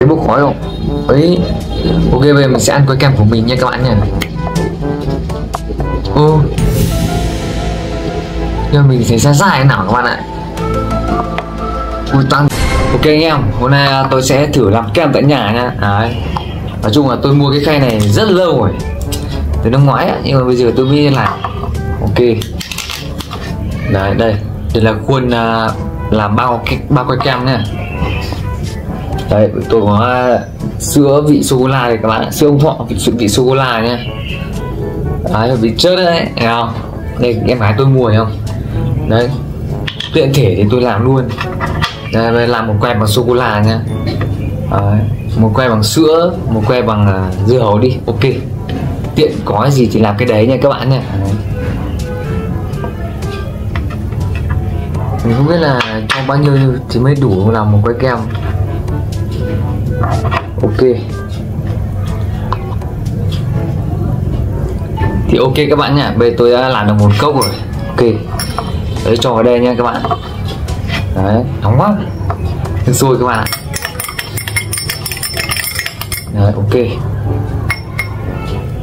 cái bốc khói không? Ấy ok bây giờ mình sẽ ăn que cam của mình nha các bạn nha. Ô. Nhưng mình sẽ ra sai thế nào các bạn ạ? Ui tăng. Ok anh em hôm nay à, tôi sẽ thử làm kem tại nhà nha. Đấy. Nói chung là tôi mua cái khay này rất lâu rồi. Từ năm ngoái á, nhưng mà bây giờ tôi mới làm. Ok. Đấy đây. Đây là khuôn uh, làm bao cái bao que kem nha đấy tôi có à, sữa vị sô cô la này các bạn ạ. Sữa ông thọ vị vị sô cô la nha đấy vị chớt đấy thấy không? Đây em gái tôi mua không? Đấy tiện thể thì tôi làm luôn. Đây, đây làm một que bằng sô cô la nha đấy, một que bằng sữa một que bằng uh, dưa hấu đi ok. Tiện có gì thì làm cái đấy nha các bạn nha mình không biết là cho bao nhiêu thì mới đủ làm một que kem ok. Thì ok các bạn nhá bây giờ tôi đã làm được một cốc rồi. Ok. Đấy cho vào đây nha các bạn. Đấy nóng quá. Sôi các bạn ạ. Đấy ok.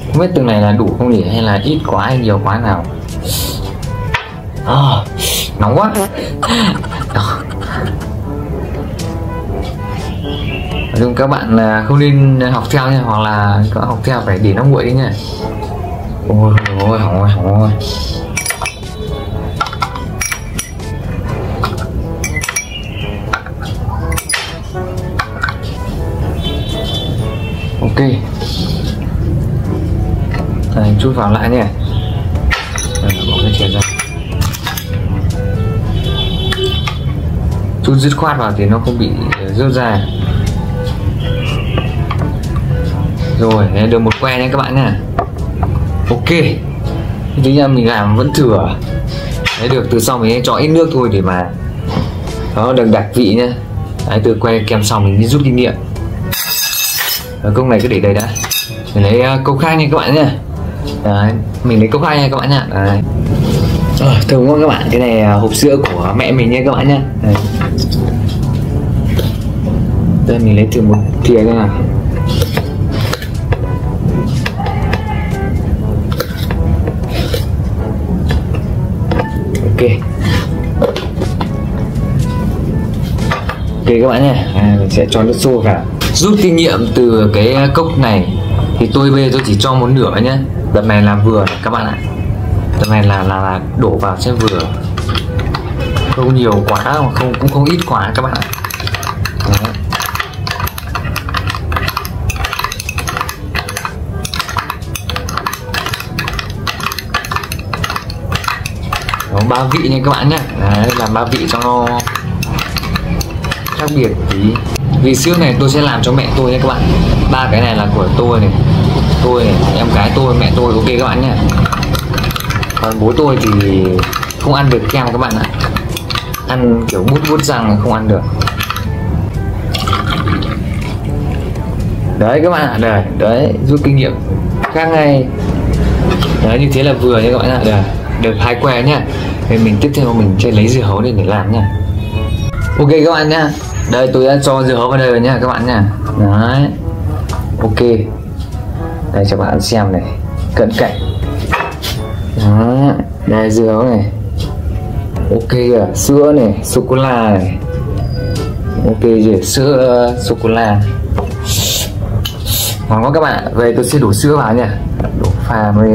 Không biết từng này là đủ không nhỉ hay là ít quá hay nhiều quá nào. À, nóng quá nói chung các bạn là không nên học theo nha hoặc là có học theo phải để nó nguội đi nha. Ôi ôi hỏng rồi. ok. Đây, chút vào lại nhé bỏ cái chè ra. Chút dứt khoát vào thì nó không bị rớt ra rồi được một que nha các bạn nha ok. Tí nha mình làm vẫn thừa. Đấy được từ sau mình cho ít nước thôi để mà nó được đặc vị nhá đấy từ que kem xong mình đi rút kinh nghiệm. Rồi, công này cứ để đây đã. Mình lấy uh, câu khác nha các bạn nha đấy mình lấy câu khác nha các bạn nha đấy. Ờ, thơm quá các bạn. Cái này uh, hộp sữa của mẹ mình nha các bạn nha đây. đây mình lấy thử một thìa đây nào. Ok các bạn nhé. À, mình sẽ cho nước sôi vào. Rút kinh nghiệm từ cái cốc này thì tôi bây giờ tôi chỉ cho một nửa nhé. Đợt này làm vừa này các bạn ạ. Đợt này là là, là đổ vào sẽ vừa. Không nhiều quá mà không cũng không ít quá các bạn ạ Đó, ba vị nha các bạn nhé. Đấy, làm ba vị cho nó khác biệt tí. Vì siêu này tôi sẽ làm cho mẹ tôi nha các bạn. Ba cái này là của tôi này tôi này em gái tôi mẹ tôi ok các bạn nhé. Còn bố tôi thì không ăn được kem các bạn ạ. Ăn kiểu bút bút răng không ăn được. Đấy các bạn ạ đấy đấy rút kinh nghiệm. Khác ngay. Đấy như thế là vừa nha các bạn ạ đấy được hai que nhá thì mình tiếp theo mình sẽ lấy dưa hấu lên để làm nha. Ok các bạn nha. Đây, tôi đã cho dưa hấu vào đây rồi nha các bạn nha. Đấy. Ok. Đây, cho bạn xem này. Cận cảnh. Đó đây, dưa hấu này. Ok kìa, sữa này, sô cô la này. Ok rồi sữa, sô cô la. Ngon quá các bạn. Về tôi sẽ đổ sữa vào nha. Đổ pha với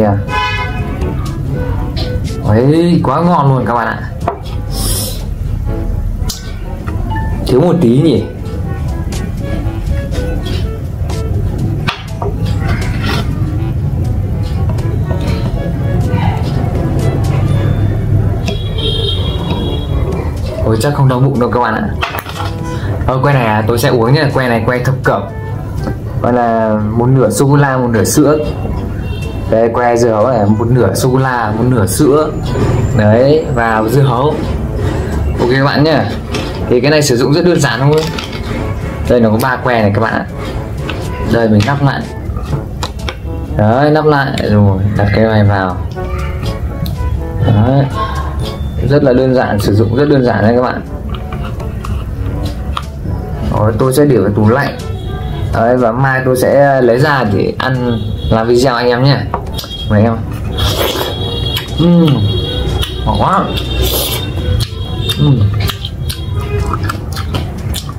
ấy quá ngon luôn các bạn ạ. Thiếu một tí nhỉ? Ôi chắc không đau bụng đâu các bạn ạ. Thôi que này à, tôi sẽ uống nha, Que này que thập cẩm. Gọi là một nửa sô cô la một nửa sữa. Đây que dưa hấu này một nửa sô cô la một nửa sữa. Đấy và dưa hấu. Ok các bạn nhá. Thì cái này sử dụng rất đơn giản thôi. Đây nó có ba que này các bạn ạ. Đây mình nắp lại. Đấy nắp lại. Rồi đặt cái này vào. Đấy. Rất là đơn giản sử dụng rất đơn giản đấy các bạn. Rồi, tôi sẽ để vào tủ lạnh. Đấy và mai tôi sẽ lấy ra để ăn làm video anh em nhé mày em. Uhm, ngon quá. Uhm.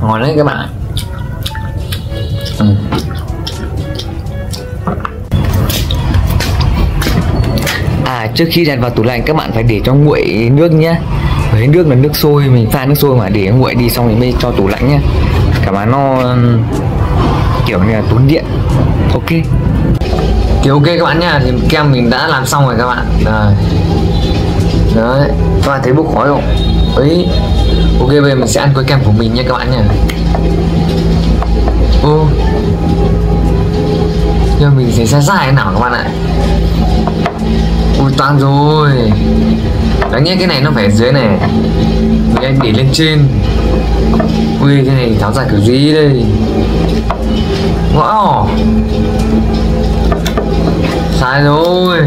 ngon đấy các bạn. Uhm. À trước khi đặt vào tủ lạnh các bạn phải để cho nguội nước nhé. Với nước là nước sôi mình pha nước sôi mà để nguội đi xong thì mới cho tủ lạnh nhé. Cả mà nó kiểu như là tốn điện. Ok. Thì ok các bạn nha thì kem mình đã làm xong rồi các bạn. Rồi. Đấy, các bạn thấy bốc khói không? Ấy, Ok, bây giờ mình sẽ ăn cái kem của mình nha các bạn nha Ô. Nhưng mình sẽ ra dài nào các bạn ạ? Ui toàn rồi. Đáng nhẽ cái này nó phải ở dưới này. Mình anh để lên trên. Ui, cái này tháo ra kiểu gì đây? Wow. Sai rồi.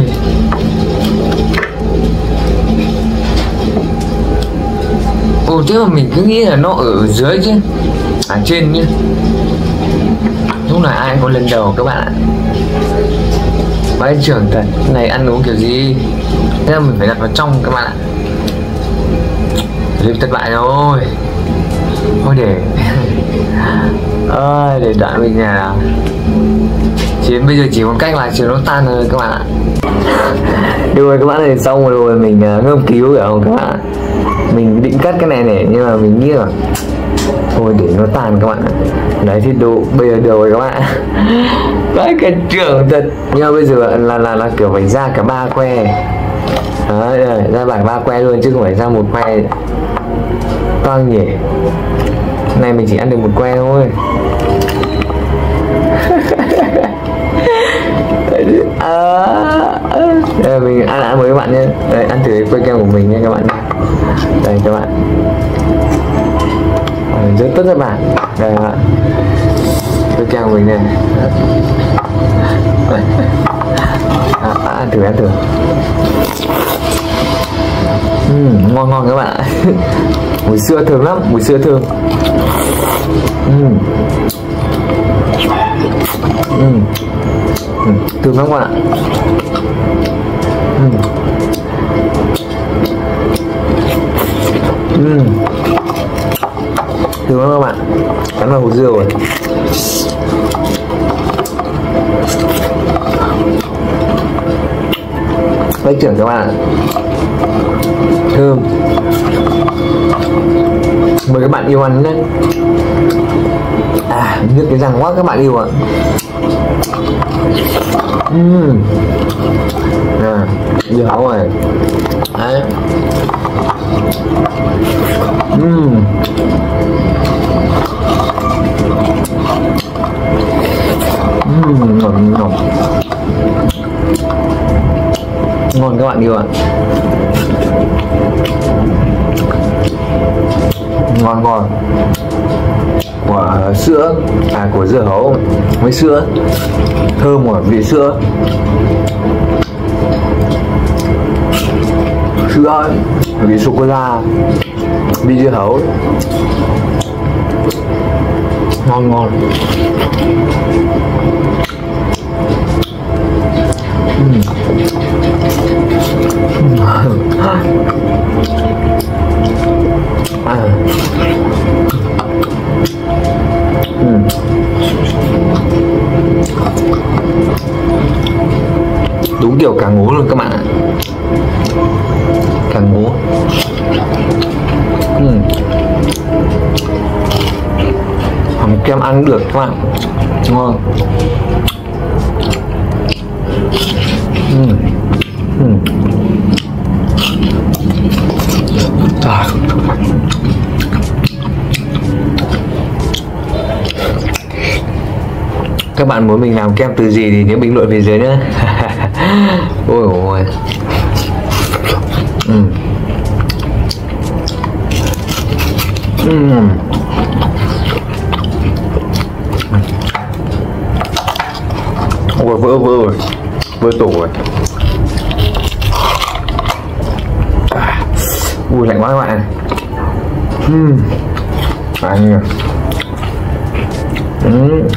Ồ, thế mà mình cứ nghĩ là nó ở dưới chứ. À trên nhá. Lúc này ai có lần đầu các bạn ạ? Bãi trưởng thật, này ăn uống kiểu gì? Thế là mình phải đặt vào trong các bạn ạ. Clip thất bại rồi. Thôi để. Ơi, để đoạn mình nhà chiến bây giờ chỉ còn cách là chiều nó tan rồi các bạn ạ. Được rồi các bạn ơi xong rồi mình uh, ngâm cứu phải không các bạn mình định cắt cái này này nhưng mà mình nghĩ là thôi để nó tàn các bạn ạ. Đấy thì đủ bây giờ được rồi các bạn đấy cái trưởng thật. Nhưng mà bây giờ là là là, là kiểu phải ra cả ba que. Đấy rồi, ra bảng ba que luôn chứ không phải ra một que toang nhỉ. Này mình chỉ ăn được một que thôi. Ờ. à, à, mình ăn ăn với các bạn nhé. Đây ăn thử cái que kem của mình nha các bạn đây các bạn. Rất tốt các bạn. Đây các bạn. Que kem của mình này à, à, ăn thử ăn thử. Uhm, ngon ngon các bạn mùi sữa thơm lắm mùi sữa thơm. Uhm. Uhm. thơm lắm các bạn uhm. Uhm. thơm lắm các bạn cắn vào hột dưa rồi phát triển các bạn Thơm Mời các bạn yêu ăn nhé À, nhức cái răng quá các bạn yêu ạ Uhm À, dở rồi. Đấy. Uhm Uhm, ngon ngon. Ngon các bạn yêu ạ? à. À của dưa hấu. Với sữa. Thơm của vị sữa. Sữa. Vị sô cô la. Vị dưa hấu. Ngon ngon. Uhm. Kem ăn được, các bạn ngon ừ. Ừ. À. các bạn muốn mình làm kem từ gì thì nhớ bình luận phía dưới nhé ôi ôi ừ. Ừ. Ôi vỡ vỡ rồi. Vỡ tổ rồi. À, ui lạnh quá các bạn uhm. à, như uhm.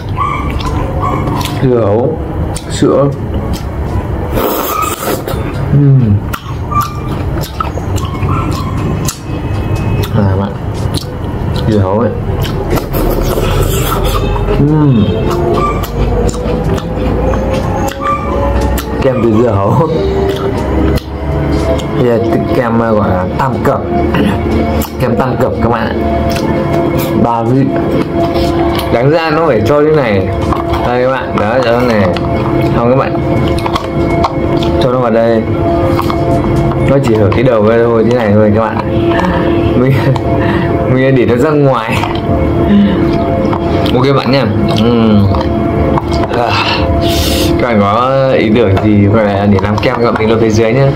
dưa hấu sữa. Uhm. à bạn. Dưa hấu ấy uhm. kem từ dưa hấu. Bây giờ kem ờ, gọi là tam cẩm. Kem tam cẩm các bạn ạ. Ba vị. Đáng ra nó phải cho như này đây các bạn đó cho này. Không các bạn. Cho nó vào đây. Nó chỉ ở cái đầu đây thôi thế này thôi các bạn mình mình để nó ra ngoài. Ok bạn nha uhm. à, các bạn có ý tưởng gì về để làm kem các bạn 评论 phía dưới nhé